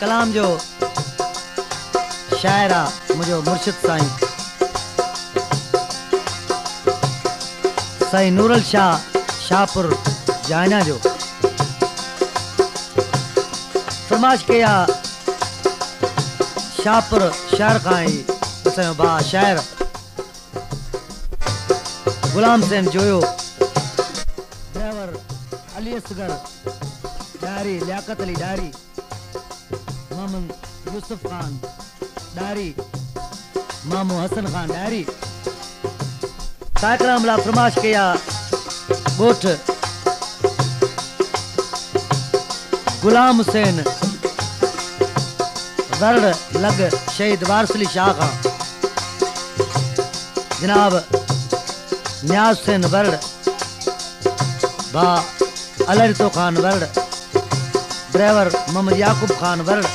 कलाम जो शायरा मुझो मुर्शिद साईं साईं नूरल शाह शाहपुर जाइना जो फरमाइश कया शाहपुर शहर खां ई असांजो भाउ शाइर ग़ुलाम सेन जोयो ड्राइवर अली असगर ॾारी लियाकत अली ॾारी मामू यूसुफ खान डारी मामू हसन खान डारी कार्यक्रम ला फरमाश कया ॻोठ गुलाम हुसैन वरड़ लग शहीद वारसली शाह खां जनाब न्याज हुसैन वरड़ भा अलरतो खान वर्ड ड्राइवर मोहम्मद याकूब खान वरड़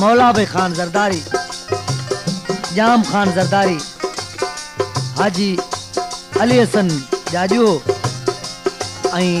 मौलाबे ख़ान ज़रदारी जाम ख़ान ज़रदारी हाजी अली हसन जाॼियो ऐं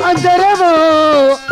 ज़रदारीअ जी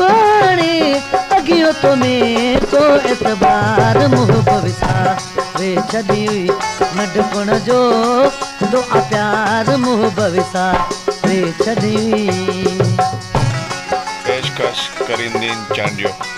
पाने अगियो तो में तो इस मुह को विसा रे हुई मट जो दो आ प्यार मुह बविसा रे चली हुई पेशकश चांडियो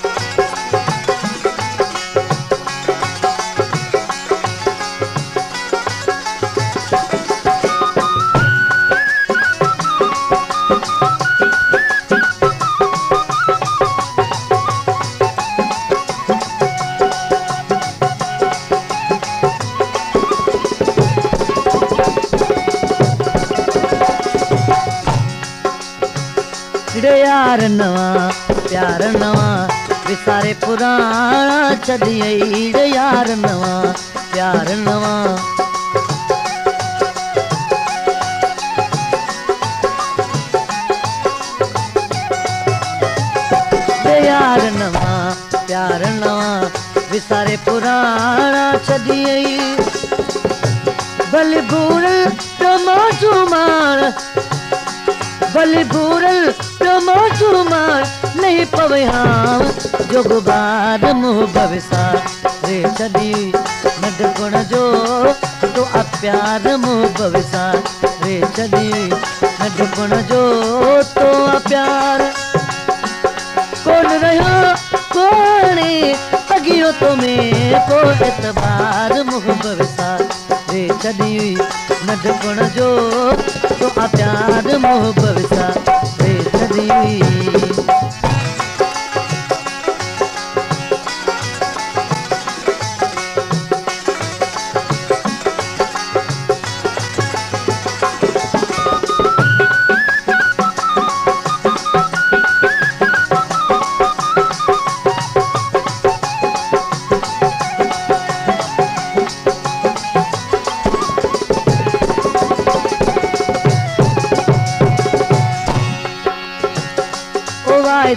हिकिड़ो यार नवा प्यार नवा विसारे पुराणा छॾियई यार नवा प्यार नवा प्यार नवां प्यार नवा विसारे पुराणा छॾियई भले भूरल त मां चुमा चुमा नहीं पवे हाँ जोग बार मुह बविसा रे चली नड गुण जो तो आ प्यार मुह बविसा रे चली नड गुण जो तो आ प्यार कोन रहो कोने अगियो तो में को एतबार मुह बविसा रे चली नड गुण जो तो आ प्यार मुह बविसा जी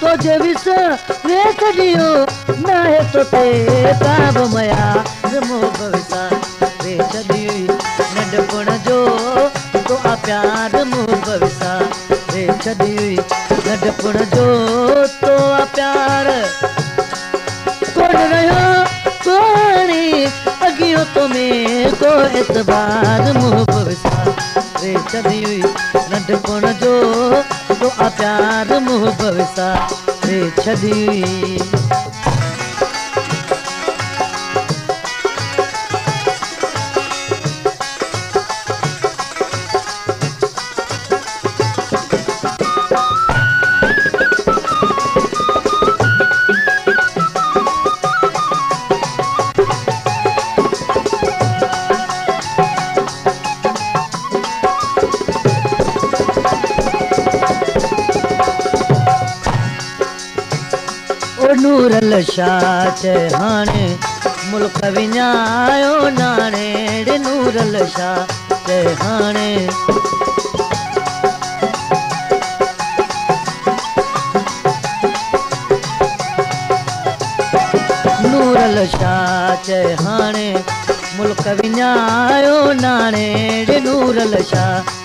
तो जे तुझे विष दियो ना है तो ते ताब मया रमो भविता वेच दियो नडपण जो तो आ प्यार मो भविता वेच दियो नडपण जो तो आ प्यार कोण रहयो कोणी अगियो तो में को इतबार मो भविता वेच दियो नडपण जो तो आ मुह बरसा रे नूर लशाच हाणे मुल्क विञायो नाणे लशाच हाणे नूर लशाच च हाणे मुल्क विञायो नाणे नूर लशाच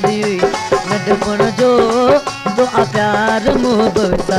ण जो प्यारु मोहबत